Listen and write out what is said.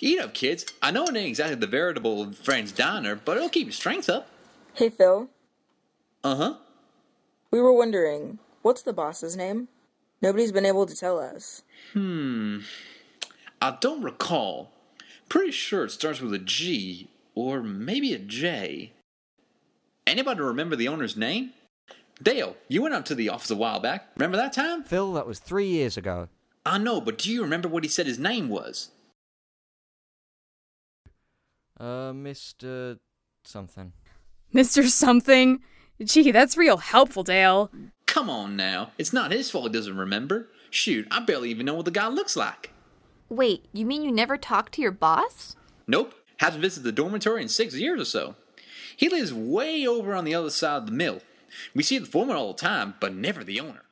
Eat up, kids. I know it ain't exactly the veritable French diner, but it'll keep your strength up. Hey, Phil. Uh huh. We were wondering, what's the boss's name? Nobody's been able to tell us. Hmm. I don't recall. Pretty sure it starts with a G, or maybe a J. Anybody remember the owner's name? Dale, you went up to the office a while back. Remember that time? Phil, that was three years ago. I know, but do you remember what he said his name was? Uh, Mr. something. Mr. Something? Gee, that's real helpful, Dale. Come on now. It's not his fault he doesn't remember. Shoot, I barely even know what the guy looks like. Wait, you mean you never talked to your boss? Nope. Hasn't visited the dormitory in six years or so. He lives way over on the other side of the mill. We see the foreman all the time, but never the owner.